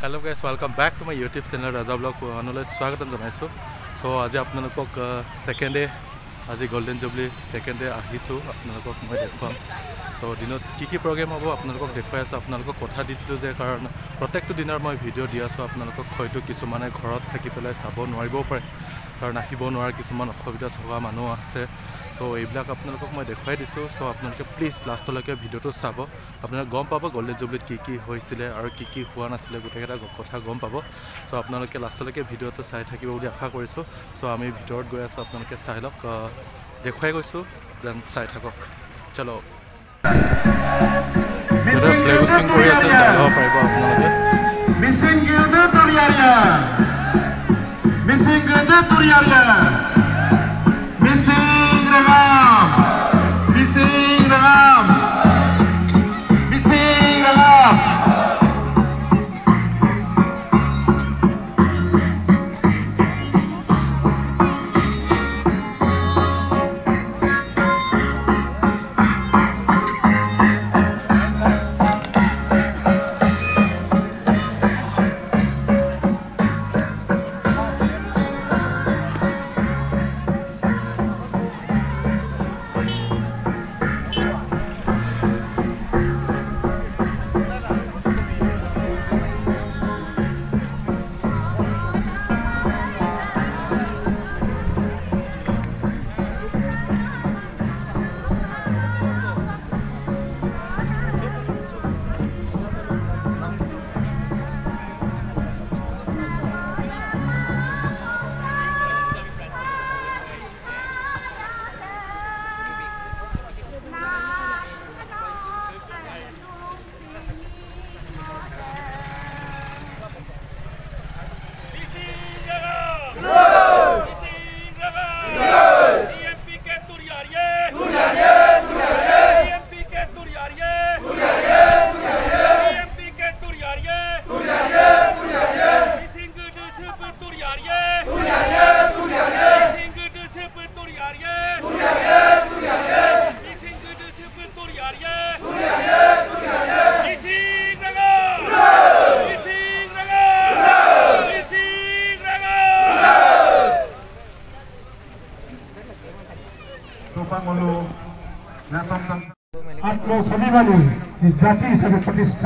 Hello' guys welcome back to my YouTube channel Raja vlog মানুহলৈ স্বাগতম জনাইছোঁ চ' আজি আপোনালোকক ছেকেণ্ড ডে আজি গল্ডেন জুবলি ছেকেণ্ড ডে আহিছোঁ আপোনালোকক মই দেখুৱাম চ' দিনত কি কি প্ৰগ্ৰেম হ'ব আপোনালোকক দেখুৱাই আছোঁ আপোনালোকক কথা দিছিলোঁ যে কাৰণ প্ৰত্যেকটো দিনৰ মই ভিডিঅ' দি আছোঁ আপোনালোকক হয়তো কিছুমানে ঘৰত থাকি পেলাই চাব নোৱাৰিবও পাৰে কাৰণ আহিব নোৱাৰা কিছুমান অসুবিধা থকা মানুহ আছে চ' এইবিলাক আপোনালোকক মই দেখুৱাই দিছোঁ। চ' আপোনালোকে প্লিজ লাষ্টলৈকে ভিডিঅ'টো চাব। আপোনালোকে গম পাব গল্ডেন জুবলিত কি কি হৈছিলে আৰু কি কি হোৱা নাছিলে। গোটেইকেইটা কথা গম পাব। চ' আপোনালোকে লাষ্টলৈকে ভিডিঅ'টো চাই থাকিব বুলি আশা কৰিছোঁ। চ' আমি ভিতৰত গৈ আছোঁ। আপোনালোকে চাই লওক। দেখুৱাই গৈছোঁ। দেন চাই থাকক। চলো।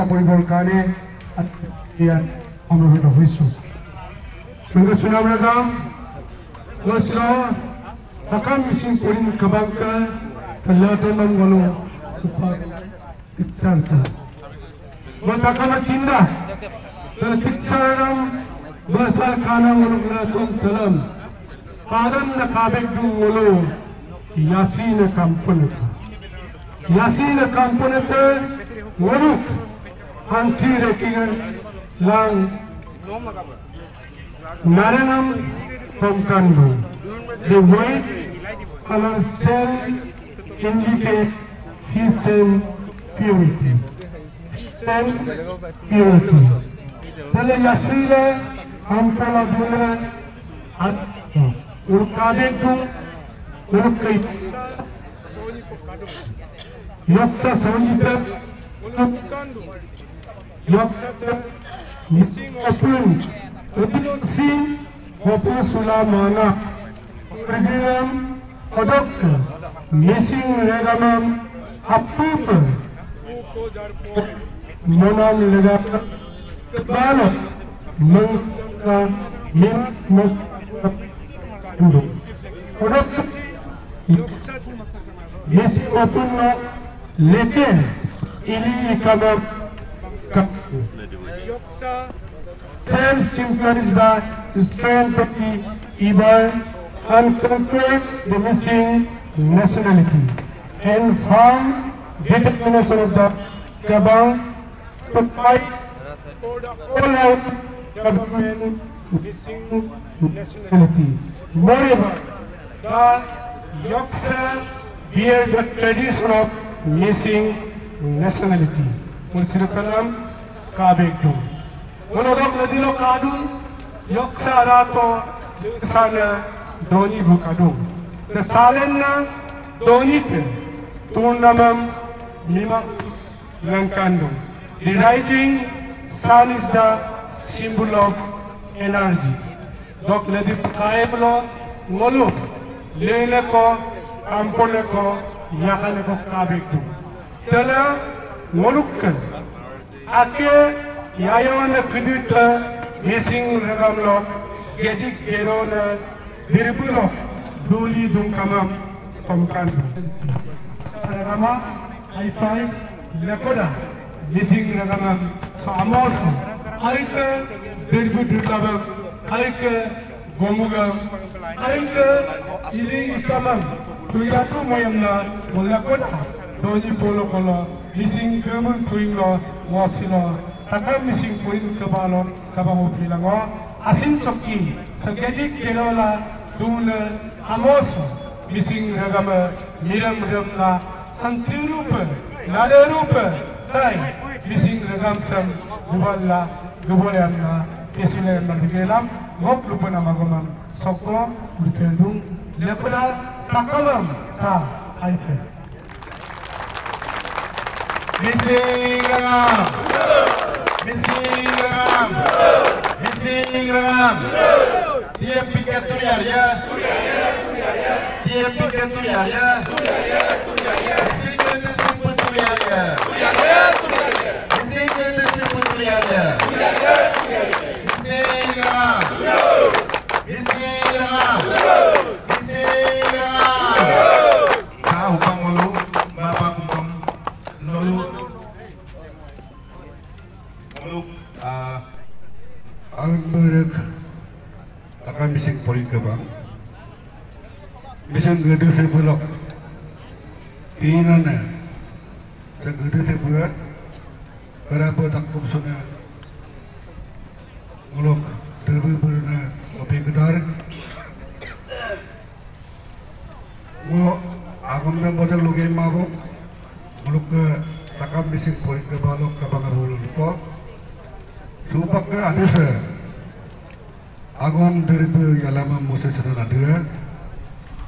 হিচাপে প্ৰতিষ্ঠা কৰিবৰ কাৰণে ইয়াত অনুষ্ঠিত হৈছোঁ চুনাম ৰাগাম গৈছিল Takam mising purin kabangka Kalatan ng walo Supat Itsanta Mataka na kinda Dal kitsaram Basal kanang walong natong talam Padan na kabig dung walo Yasi फांसी रेकिगन लांग नारायणम Pomkanbu. The white color cell indicate his cell purity. Cell purity. তাহলে ইয়াসিরে আমতলা দুলে উরকাদেকু উরকাই ইয়াসা Sanjit উরকান্ডু maksatın missing open Ötinosin Hopi Sulamana Örgüven Adokta Missing Regaman Appupa Monal Regaman Kıbana Mınka Min Mokta Adokta Missing open Leke İli yıkamak The strength of the evil and conquer the missing nationality and firm determination of the Gabon to fight all out government missing nationality. Moreover, the Yoksa bear the tradition of missing nationality. mursir kalam kabektu monodok ladilo kadun yok sarato sana doni bukadung na salenna donit turnamam mima lankandung the rising sun is the symbol of energy dok ladi kaeblo ngolu. Lene ko ampone ko yakane ko kabektu tela Molukkan, ake yayawan na kudutla mesing ragamlo, gejik gero na diribulo, duli dungkama komkan. Ragama, aipai, lekoda, mesing ragama, so amorfo, aike diribu dutlaba, aike gomuga, aike ili isamam, tuyaku moyamla, mulakoda, doni polo missing kemun swing lo wasilo taka missing point kebalo kabango pilango asin chokki sekeji kelola dun amoso missing ragama miram ramna hansirupa nadarupa tai. Missing ragam sam guballa gubolamna esule nabigelam ngop lupa nama gomam sokko lupendung lepada takamam sa aife Missing Ingram. Missing Ram. Missing Ram. Dia pikat turiar ya. Dia pikat turiar ya. Missing the simple yeah. ya. The simple yeah. Missing Ram. Missing Ram. Pak. Bisa gede sepulok. Pinon ya. Segede sepulok. Berapa takkum sunya. Ngulok. Terbi berna kopi gedar. Ngulok. Agam na bodak lugay mabok. Ngulok ke takam bisik poin ke balok ke bangar hulun. Kok. Supak ke anusah. agom deripu yalama musa sana nadia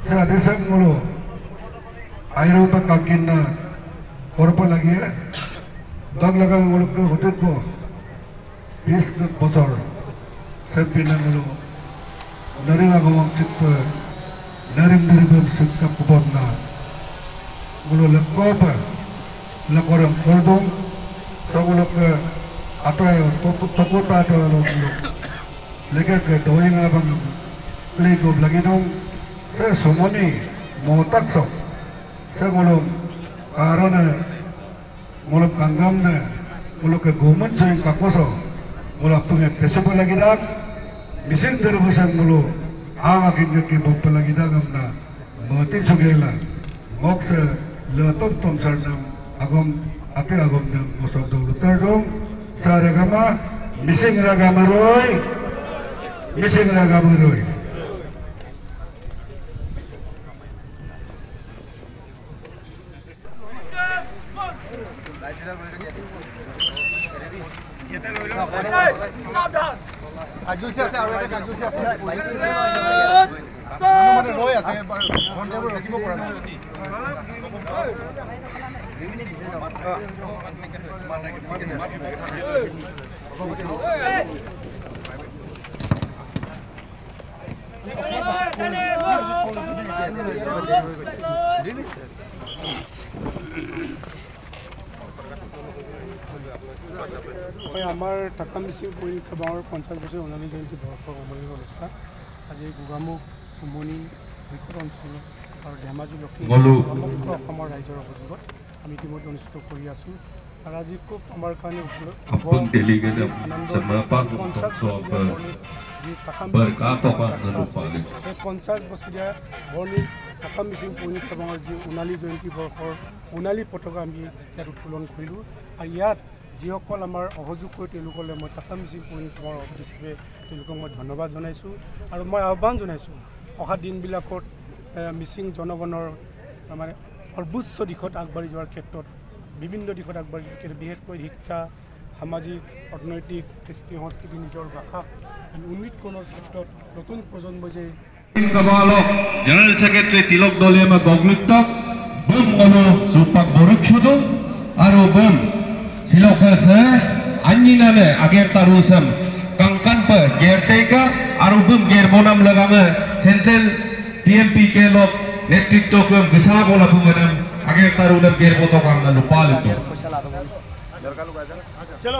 sa desa mulu airo pa kakinna korpa lagi ya dog laga mulu ke hotel ko bis ke botol sa pina mulu nari agom tipu narim deripu sikap kubona mulu lekopa lekoram kordong Tunggu lupa atau ya, tunggu tunggu tak ada lupa. lege ke doi nga bang le go lagi dong se somoni mo tak so se golom karone muluk kangam ne muluk ke gomun sing kakoso muluk tunge pesupa lagi dak misin terbusan mulu awa kinje ke bopa lagi dak amna mati sugela moks le tom tom sarnam agom ape agom ne mosok dulu terdong sa ragama mising ragama roy Esa es la Gabaroy. হয় আমাৰ টাটা মিচিং পৰীক্ষা গাঁৱৰ পঞ্চাছ বছৰ ওলানি জয়ন্তী বৰ্ষৰ উমনি অনুষ্ঠান আজি গোগামুখ চুমনি বৃহৎ অঞ্চল আৰু ধেমাজি লক্ষী গলো। সমগ্ৰ অসমৰ ৰাইজৰ অভিযোগত আমি ইতিমধ্যে অনুষ্ঠিত কৰি আছোঁ। আৰু আজি খুব আমাৰ কাৰণে পঞ্চাছ বছৰীয়া বৰ্ণিল Pak মিচিং পৈণিক সেৱঙৰ যি সোণালী জয়ন্তী বৰ্ষৰ সোণালী পতাকা আমি ইয়াত উত্তোলন কৰিলোঁ। আৰু ইয়াত যিসকল আমাৰ অসহযোগ কৰি তেওঁলোকলৈ মই টাটা মিচিং পৈণিক সেৱৰ অফিচ হিচাপে তেওঁলোকক মই ধন্যবাদ জনাইছোঁ। আৰু মই আহ্বান জনাইছোঁ অহা দিনবিলাকত মিচিং জনগণৰ মানে সৰ্বোচ্চ দিশত আগবাঢ়ি যোৱাৰ ক্ষেত্ৰত বিভিন্ন দিশত আগবাঢ়ি ক্ষেত্ৰত বিশেষকৈ শিক্ষা সামাজিক অৰ্থনৈতিক কৃষ্টি সংস্কৃতি নিজৰ ভাষাক উন্নীত কৰাৰ ক্ষেত্ৰত নতুন প্ৰজন্মই যে Kabalok, General Secretary Tilok Dolema Goglittok, Bum Gono Supak Borukshudu, Aru Bum, Silokasa, Anjiname Ager Tarusam, Kangkanpa Gerteka, Aru Bum Ger Monam Lagama, Central PMP Kelok, Netritto Kum Gisagola Bunganam, Ager Tarunam Ger Potokam Lupalito. चलो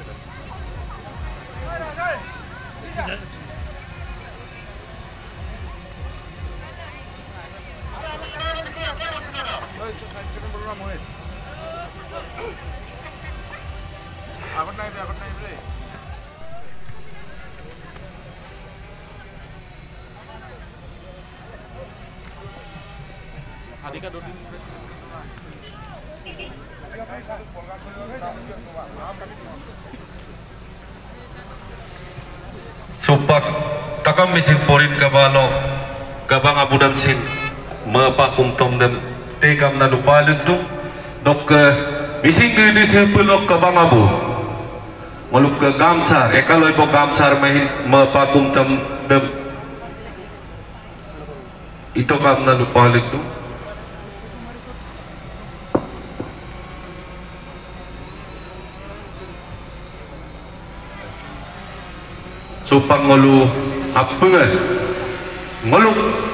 Apa naik apa naik beli? Adika duduk. Supak takam misin porin kabalo kabang abudan sin mapakumtom dem tekam na lupalid dok ke. Bisinggi di ke Bangabu, meluk ke gamsar, ya, ekaloy po gamsar mahin mapatum tem, dem. Ito kam na lupalik tu Supang ngulu apungan. Nguluk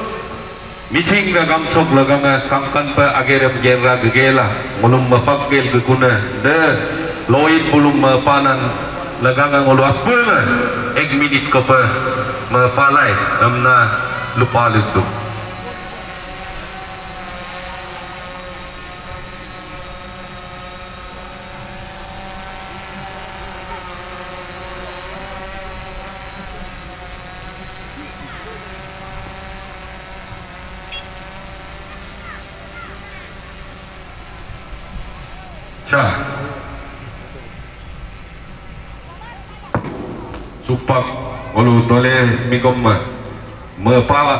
Mising ragam sok laganga kangkan pa agera jera gegela ngulum mapakil geguna de loit panan, mapanan laganga ngulu apuna ek minit ka pa mapalay amna lupa dum. Syah. Supak Ulu tole migomma Mepawa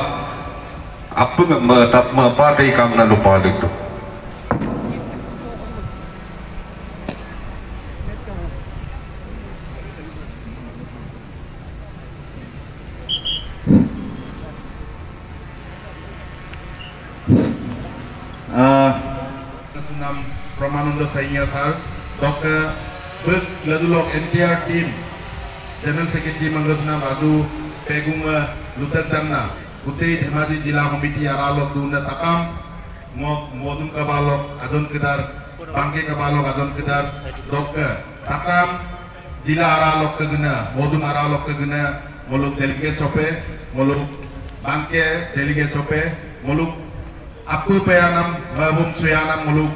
Apa nggak metap mepatai kamna lupa duduk NTR team general secretary ಮಂಗಳಸ್ನಾಮ್ ಅದು ಪೆಗುಂಗ ಲುತತನ್ನ ಉತ್ತೇ ಧೆಮಾಜಿ ಜಿಲ್ಲಾ committee ಅರಾಲೋಕ್ ದೂನ ತಕಾಂ ಮೋಕ್ modum kabalok, adon ಕಿದಾರ್ bangke kabalok adon kedar dokke takam jila aralok kegena modum aralok kegena moluk delegate cope moluk bangke delegate cope moluk aku peyanam mahum suyanam moluk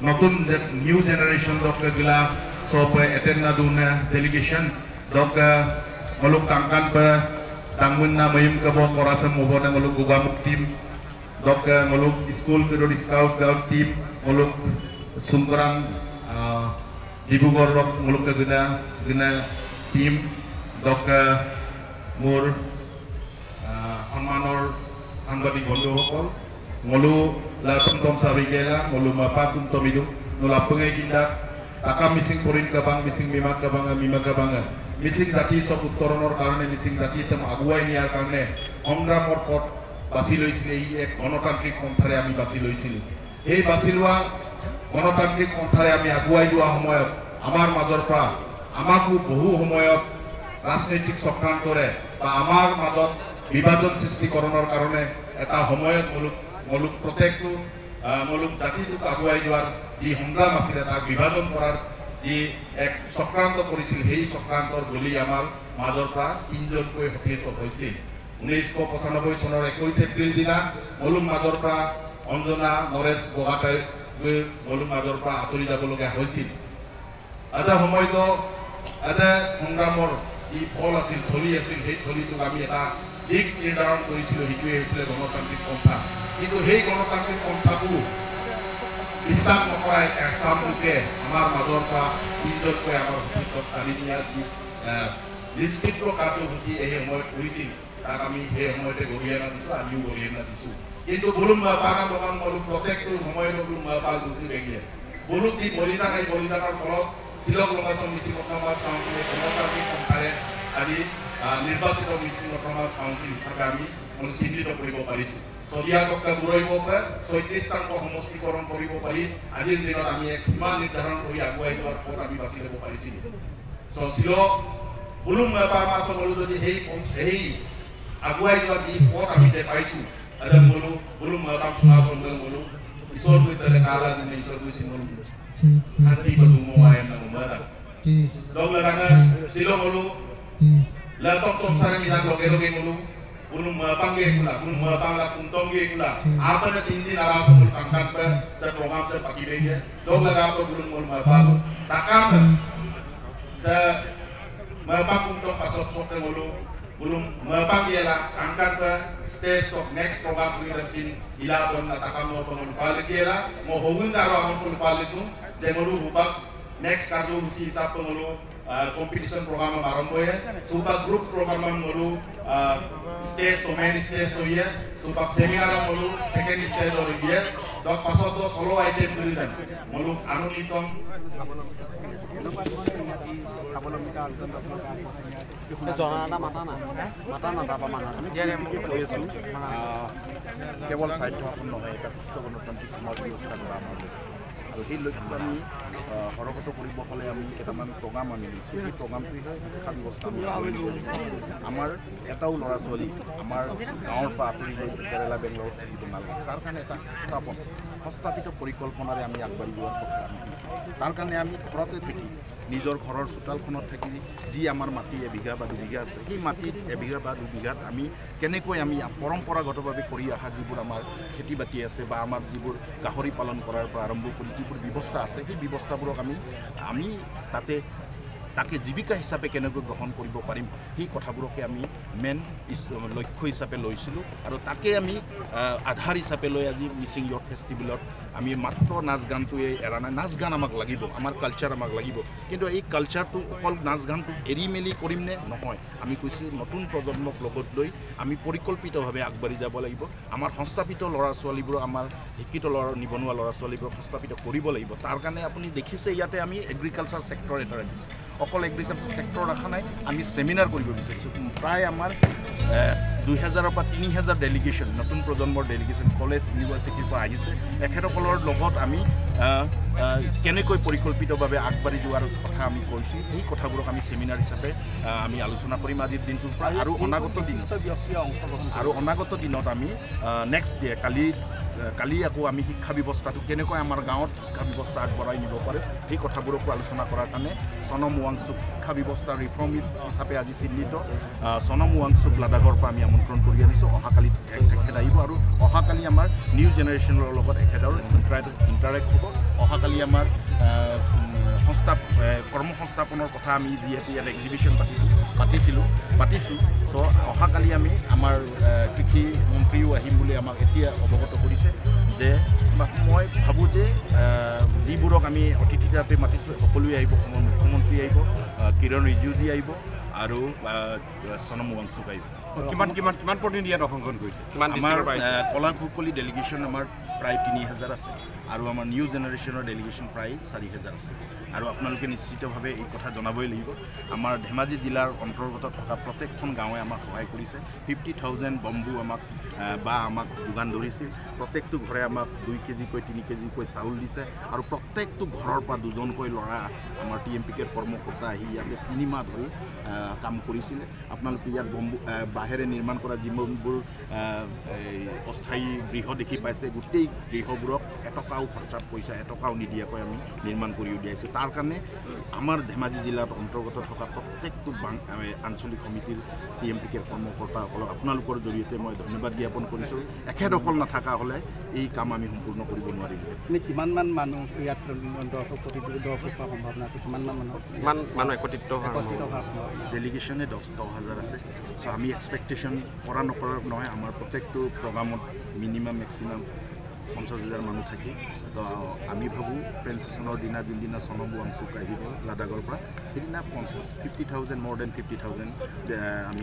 notun new generation dokke gila sopa eten naduna delegation dok meluk tangkan pe tangun na mayum ke bot na meluk gubamuk tim. Dok meluk school ke dodi scout gaut tim meluk sungkerang uh, ibu rok meluk ke gena tim. Dok mur uh, honmanor anggota gondo hokol ngolu la tom sabigela ngolu mapa tum tom hidung pengai kindak. Missing porin kabang missing mima kabang mima kabang missing dati sok uttoronor karone missing dati tem aguai niar karone omra mor pot বাছি লৈছিলে ই এক গণতান্ত্ৰিক পন্থাৰে আমি বাছি লৈছিলোঁ এই বাছি লোৱা গণতান্ত্ৰিক পন্থাৰে আমি আগুৱাই যোৱা সময়ত আমাৰ মাজৰ পৰা আমাকো বহু সময়ত ৰাজনৈতিক চক্ৰান্তৰে বা আমাৰ মাজত বিভাজন সৃষ্টিকৰণৰ কাৰণে এটা সময়ত মুলুক মুলুক প্ৰত্যেকটো মুলুক জাতিটোক আগুৱাই যোৱাৰ যি সংগ্ৰাম আছিলে তাক বিভাজন কৰাৰ যি এক চক্ৰান্ত কৰিছিল সেই চক্ৰান্তৰ বলি আমাৰ মাজৰ পৰা তিনিজনকৈ সতীৰ্থ হৈছিল। ঊনৈছশ পঁচানব্বৈ চনৰ একৈছ এপ্ৰিল দিনা মলুম মাজৰ পৰা অঞ্জনা নৰেশ বগাতাই গৈ মলুম মাজৰ পৰা আঁতৰি যাবলগীয়া হৈছিল। এটা সময়তো এটা সংগ্ৰামৰ যি ফল আছিল থলী আছিল সেই থলীটোক আমি এটা দিশ নিৰ্ধাৰণ কৰিছিলোঁ সেইটোৱে হৈছিলে গণতান্ত্ৰিক পন্থা। কিন্তু সেই গণতান্ত্ৰিক পন্থাটো বিশ্বাস নকৰাই এচাম লোকে আমাৰ মাজৰ পৰা তিনিজনকৈ আমাৰ সতীৰ্থক টানি নিয়াৰ যি নিশ্চিত কাৰ্যসূচী এই সময়ত কৰিছিল তাক আমি সেই সময়তে গৰিহণা দিছোঁ আমিও গৰিহণা দিছোঁ কিন্তু বুলুম বাগান বগান মলো প্ৰত্যেকটো সময়ত বুলুম পাল দুটি বেগিয়ে বুলুক যি বলিদান এই বলিদানৰ ফলত শ্বিলং লগাচন মিচিং অট'নমাছ কাউন্সিলে ডেম'ক্ৰেটিক সংসাৰে আজি নিৰ্বাচিত মিচিং অট'নমাছ কাউন্সিল হিচাপে আমি চিহ্নিত কৰিব পাৰিছোঁ। সদিয়াক দূৰাইব পাৰে ছয়ত্ৰিছটাক সমষ্টিকৰণ কৰিব পাৰি। আজিৰ দিনত আমি এক সীমা নিৰ্ধাৰণ কৰি আগুৱাই যোৱাৰ ওপৰত আমি বাছি ল'ব পাৰিছিলোঁ। বুলুম বেপাৰ মাত বোলো যদি সেই সেই আগুৱাই যোৱা যি পথ আমি যে পাইছোঁ তাতে বোলো বুলুম বেপাৰ ফুৰা বন্ধ বোলো ঈশ্বৰ গৈ তাতে কাল আজি ঈশ্বৰ গৈছিল বোলো। শান্তি বা ধুমুৱাই লগ লগানে চিলো বোলো লগে লগে বোলো kunum tangi kula kunum tala kun kula apa na tindi na rasu mul tang tang ba sa promam sa pakibenya dog laga to kunum mul mapago takam sa mapakung kuntong pasok sok na mulo kunum mapang yela angkat ba stay to next program ni raksin ila don na takam mo to mul palik yela mo howin daro mul palik nu. Demolu hubak next karjo si sa pengulu competition program marambo ya subak group program mulu stage to main stage to ya subak seminar mulu second stage or dia dok pasal tu solo item pengirim mulu anu nitom কৈ আছোঁ কেৱল স্বায়ত্তশাসন নহয় এটা সুস্থ গণতান্ত্ৰিক সমাজ ব্যৱস্থা কৰা আমাৰ। আৰু সেই লক্ষ্য আমি সৰগত কৰিব হ'লে আমি কেইটামান প্ৰগ্ৰাম আমি লৈছোঁ সেই প্ৰগ্ৰামটোৱে হয় শিক্ষা ব্যৱস্থা। আমাৰ এটাও ল'ৰা ছোৱালী আমাৰ গাঁৱৰ পৰা আঁতৰি গৈ কেৰেলা বেংগলোৰত থাকিব নালাগে তাৰ কাৰণে এটা সংস্থাপন সংস্থাপিত পৰিকল্পনাৰে আমি আগবাঢ়ি যোৱাৰ কথা আমি দিছোঁ। তাৰ কাৰণে আমি ঘৰতে থাকি নিজৰ ঘৰৰ চোতালখনত থাকি যি আমাৰ মাটি এবিঘা বা দুবিঘা আছে সেই মাটিত এবিঘা বা দুবিঘাত আমি কেনেকৈ আমি পৰম্পৰাগতভাৱে কৰি অহা যিবোৰ আমাৰ খেতি বাতি আছে বা আমাৰ যিবোৰ গাহৰি পালন কৰাৰ পৰা আৰম্ভ কৰি যিবোৰ ব্যৱস্থা আছে সেই ব্যৱস্থাবোৰক আমি আমি তাতে তাকে জীৱিকা হিচাপে কেনেকৈ গ্ৰহণ কৰিব পাৰিম সেই কথাবোৰকে আমি মেইন লক্ষ্য হিচাপে লৈছিলোঁ আৰু তাকে আমি আধাৰ হিচাপে লৈ আজি মিচিং ইয়থ ফেষ্টিভেলত আমি মাত্ৰ নাচ গানটোৱে এৰা নাই। নাচ গান আমাক লাগিব আমাৰ কালচাৰ আমাক লাগিব। কিন্তু এই কালচাৰটো অকল নাচ গানটো এৰি মেলি কৰিম নে? নহয়। আমি কৈছোঁ নতুন প্ৰজন্মক লগত লৈ আমি পৰিকল্পিতভাৱে আগবাঢ়ি যাব লাগিব। আমাৰ সংস্থাপিত ল'ৰা ছোৱালীবোৰ আমাৰ শিক্ষিত ল'ৰা নিবনুৱা ল'ৰা ছোৱালীবোৰক সংস্থাপিত কৰিব লাগিব। তাৰ কাৰণে আপুনি দেখিছে ইয়াতে আমি এগ্ৰিকালচাৰ ছেক্টৰ এটা ৰাখিছোঁ অকল এগ্ৰিকালচাৰ ছেক্টৰ ৰখা নাই আমি ছেমিনাৰ কৰিব বিচাৰিছোঁ। প্ৰায় আমাৰ দুই হাজাৰৰ পৰা তিনি হাজাৰ ডেলিগেশ্যন নতুন প্ৰজন্মৰ ডেলিগেশ্যন কলেজ ইউনিভাৰ্চিটিৰ পৰা আহিছে। এখেতসকলৰ লগত আমি কেনেকৈ পৰিকল্পিতভাৱে আগবাঢ়ি যোৱাৰ কথা আমি কৈছোঁ সেই কথাবোৰক আমি ছেমিনাৰ হিচাপে আমি আলোচনা কৰিম আজিৰ দিনটোৰ পৰা। আৰু অনাগত দিনত আৰু অনাগত দিনত আমি নেক্সট ডে কালি কালি আকৌ আমি শিক্ষা ব্যৱস্থাটো কেনেকৈ আমাৰ গাঁৱত শিক্ষা ব্যৱস্থা আগবঢ়াই নিব পাৰে সেই কথাবোৰকো আলোচনা কৰাৰ কাৰণে চনম ৱাংচুক শিক্ষা ব্যৱস্থাৰ ৰিফৰ্মিষ্ট হিচাপে আজি চিহ্নিত। চনম ৱাংচুক লাডাখৰ পৰা আমি আমন্ত্ৰণ কৰি আনিছোঁ। অহাকালি তেখেত আহিব। আৰু অহাকালি আমাৰ নিউ জেনেৰেশ্যনৰ লগত এখেতৰ ইণ্টাৰেক্ট হ'ব। অহাকালি আমাৰ আহ, উম, সংস্থা কৰ্ম সংস্থাপনৰ কথা আমি যিহেতু ইয়াত এক্সিবিশ্যন পাতিছোঁ পাতিছিলোঁ পাতিছোঁ। চ' অহাকালি আমি আমাৰ কৃষি মন্ত্ৰীও আহিম বুলি আমাক এতিয়া অৱগত কৰিছে যে মই ভাবোঁ যে যিবোৰক আমি অতিথি হিচাপে মাতিছোঁ সকলোৱে আহিব অসমৰ মুখ্যমন্ত্ৰী আহিব আহ, কিৰণ ৰিজিজুজি আহিব আৰু আহ, চনম ৱাংচুক আহিব। কিমান কিমান কিমান প্ৰতিনিধি ইয়াত অংশগ্ৰহণ কৰিছে? কিমান আমাৰ? কলা ভূকলি ডেলিগেশ্যন আমাৰ প্ৰায় তিনি হাজাৰ আছে। আৰু আমাৰ নিউ জেনেৰেশ্যনৰ ডেলিগেশ্যন প্ৰায় চাৰি হাজাৰ আছে। আৰু আপোনালোকে নিশ্চিতভাৱে এই কথা জনাবই লাগিব। আমাৰ ধেমাজি জিলাৰ অন্তৰ্গত থকা প্ৰত্যেকখন গাঁৱে আমাক সহায় কৰিছে। ফিফটি থাউজেণ্ড বম্বু আমাক বা আমাক যোগান ধৰিছিল। প্ৰত্যেকটো ঘৰে আমাক দুই কেজিকৈ তিনি কেজিকৈ চাউল দিছে। আৰু প্ৰত্যেকটো ঘৰৰ পৰা দুজনকৈ ল'ৰা আমাৰ টি এম পি কেৰ কৰ্মকৰ্তা আহি ইয়াতে তিনিমাহ ধৰি কাম কৰিছিলে। আপোনালোকে ইয়াত বম্বু বাঁহেৰে নিৰ্মাণ কৰা এই অস্থায়ী গৃহ দেখি পাইছে। গোটেই গৃহবোৰক এটকাও খৰচা পইচা এটকাও নিদিয়াকৈ আমি নিৰ্মাণ কৰি উলিয়াইছোঁ। তাৰ কাৰণে আমাৰ ধেমাজি জিলাত অন্তৰ্গত থকা প্ৰত্যেকটো আঞ্চলিক সমিতিৰ টি এম পি কেৰ কৰ্মকৰ্তাসকলক আপোনালোকৰ জৰিয়তে মই ধন্যবাদ জ্ঞাপন কৰিছোঁ। এখেতসকল নাথাকা হ'লে এই কাম আমি সম্পূৰ্ণ কৰিব নোৱাৰিলোঁ। এনে কিমানমান মানুহ ইয়াত দৰ্শক প্ৰতিযোগী দৰ্শক হোৱাৰ সম্ভাৱনা আছে? কিমানমান মানুহ? কিমান মানুহ একত্ৰিত হোৱাৰ একত্ৰিত সম্ভাৱনা? হোৱাৰ সম্ভাৱনা? ডেলিগেশ্যনে দহ দহ হাজাৰ আছে। চ' আমি এক্সপেক্টেশ্যন কৰা নকৰা নহয়। আমাৰ প্ৰত্যেকটো প্ৰগ্ৰামত মিনিমাম মেক্সিমাম পঞ্চাছ হাজাৰ মানুহ থাকি তো আমি ভাবোঁ ষ্টেচনৰ দিনা যোনদিনা চনম ৱাংচুক আহিব লাডাখৰ পৰা সেইদিনা পঞ্চাছ fifty thousand more than fifty thousand আমি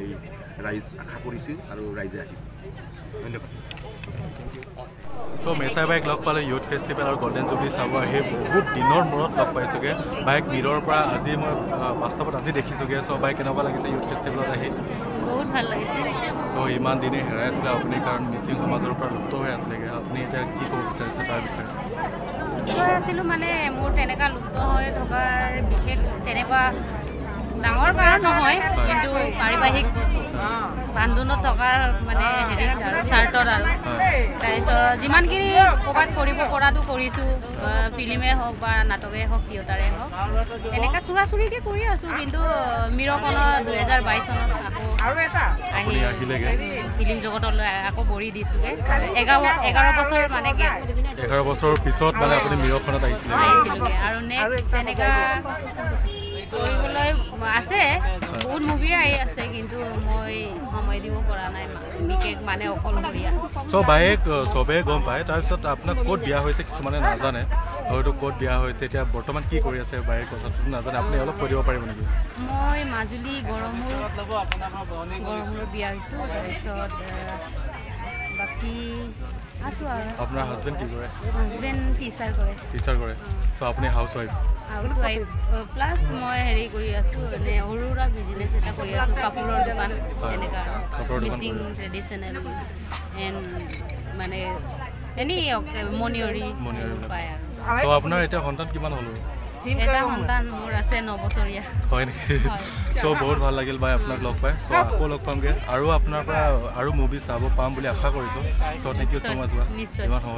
এই ৰাইজ আশা কৰিছোঁ আৰু ৰাইজে আহিব। ধন্যবাদ। চ' মেচাই বাইক লগ পালে ইউথ ফেষ্টিভেল আৰু গল্ডেন জুবলি চাব আহি বহুত দিনৰ মূৰত লগ পাইছোঁগৈ। বাইক মিৰৰ পৰা আজি মই বাস্তৱত আজি দেখিছোঁগৈ। চ' বাইক কেনেকুৱা লাগিছে ইউথ ফেষ্টিভেলত আহি? বহুত ভাল লাগিছে। চ' ইমান দিনে হেৰাই আছিলে আপুনি কাৰণ মিচিং সমাজৰ পৰা লুপ্ত হৈ আছিলেগৈ। আপুনি এতিয়া কি ক'ব বিচাৰিছে তাৰ বিষয়ে? আছিলোঁ মানে মোৰ তেনেকুৱা লুপ্ত হৈ থকাৰ বিশেষ তেনেকুৱা ডাঙৰ কাৰণ নহয় কিন্তু বান্ধোনত থকাৰ মানে হেৰি আৰু স্বাৰ্থত আৰু। তাৰপিছত যিমানখিনি ক'ৰবাত কৰিব পৰাটো কৰিছোঁ ফিল্মে হওক বা নাটকে হওক থিয়েটাৰে হওক তেনেকৈ চোৰা কৰি আছোঁ কিন্তু মিৰকণত দুহেজাৰ বাইছ চনত আহি আহিলেগৈ। ফিল্ম জগতলৈ আকৌ ভৰি দিছোঁগৈ। এঘাৰ এঘাৰ বছৰ মানে এঘাৰ বছৰৰ পিছত মানে আপুনি মিৰখনত আহিছিলে আহিছিলোঁগৈ। আৰু নেক্সট তেনেকুৱা কৰিবলৈ আছে বহুত মুভি আহি আছে কিন্তু মই সময় দিব পৰা নাই বিশেষ মানে অকলশৰীয়া চ' চবেই গম পায় তাৰপিছত আপোনাক ক'ত বিয়া হৈছে কিছুমানে নাজানে। হয়তো ক'ত বিয়া হৈছে এতিয়া বৰ্তমান কি কৰি আছে বাইক কথাটো নাজানে আপুনি অলপ কৈ দিব পাৰিব নেকি? মই মাজুলী গড়মূৰ গড়মূৰত বিয়া হৈছোঁ তাৰপিছত বাকী আছোঁ আৰু। আপোনাৰ হাজবেণ্ড কি কৰে? হাজবেণ্ড টিচাৰ কৰে। টিচাৰ কৰে। চ' আপুনি house wife house wife plus মই হেৰি কৰি আছোঁ মানে সৰু সুৰা বিজনেছ এটা কৰি আছোঁ কাপোৰৰ দোকান দোকান মিচিং। ট্ৰেডিশ্যনেল এণ্ড মানে এনেই মণিয়ৰী মণিয়ৰী। পায় আৰু। চ' আপোনাৰ এতিয়া সন্তান কিমান হ'ল এটা সন্তান মোৰ। আছে নবছৰীয়া হয় নেকি? চ' বহুত ভাল লাগিল বাই আপোনাক লগ পাই। চ' আকৌ লগ পামগৈ। আৰু আপোনাৰ পৰা আৰু মুভি চাব পাম বুলি আশা কৰিছোঁ। চ' থেংক ইউ ছ' মাছ বা নিশ্চয়। ইমান সময়।